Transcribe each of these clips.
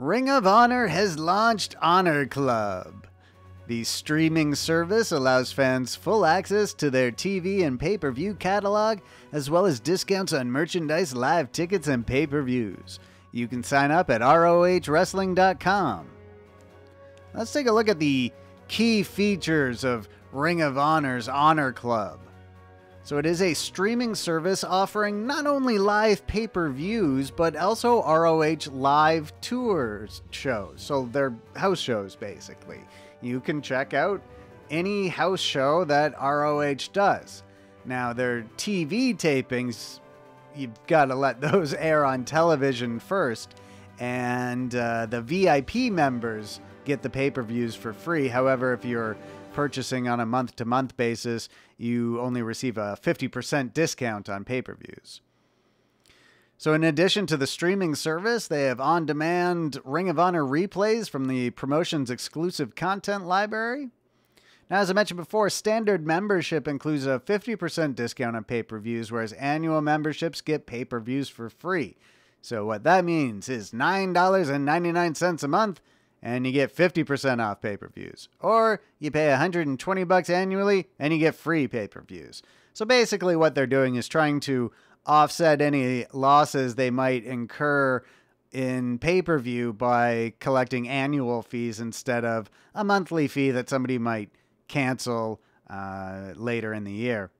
Ring of Honor has launched Honor Club. The streaming service allows fans full access to their TV and pay per view catalog, as well as discounts on merchandise, live tickets, and pay per views. You can sign up at ROHWrestling.com. Let's take a look at the key features of Ring of Honor's Honor Club. So, it is a streaming service offering not only live pay per views, but also ROH live tours shows. So, they're house shows basically. You can check out any house show that ROH does. Now, their TV tapings, you've got to let those air on television first. And uh, the VIP members get the pay per views for free. However, if you're purchasing on a month to month basis, you only receive a 50% discount on pay per views. So, in addition to the streaming service, they have on demand Ring of Honor replays from the promotion's exclusive content library. Now, as I mentioned before, standard membership includes a 50% discount on pay per views, whereas annual memberships get pay per views for free. So, what that means is $9.99 a month and you get 50% off pay-per-views. Or you pay 120 bucks annually and you get free pay-per-views. So basically what they're doing is trying to offset any losses they might incur in pay-per-view by collecting annual fees instead of a monthly fee that somebody might cancel uh, later in the year.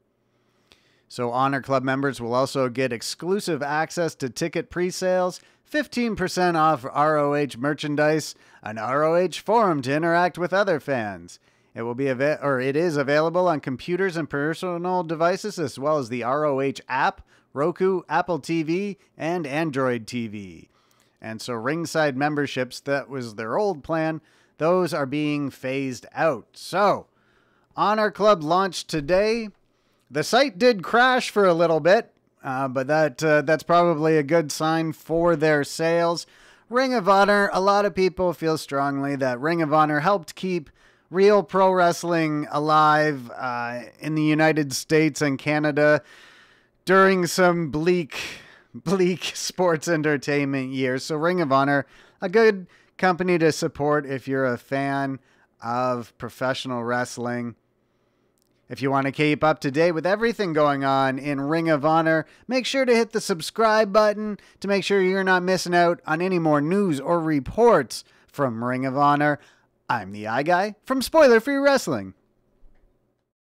So Honor Club members will also get exclusive access to ticket pre-sales, 15% off ROH merchandise, an ROH forum to interact with other fans. It will be av- or it is available on computers and personal devices as well as the ROH app, Roku, Apple TV, and Android TV. And so ringside memberships that was their old plan, those are being phased out. So, Honor Club launched today. The site did crash for a little bit, uh, but that uh, that's probably a good sign for their sales. Ring of Honor, a lot of people feel strongly that Ring of Honor helped keep real pro wrestling alive uh, in the United States and Canada during some bleak, bleak sports entertainment years. So, Ring of Honor, a good company to support if you're a fan of professional wrestling. If you want to keep up to date with everything going on in Ring of Honor, make sure to hit the subscribe button to make sure you're not missing out on any more news or reports from Ring of Honor. I'm the Eye Guy from Spoiler Free Wrestling.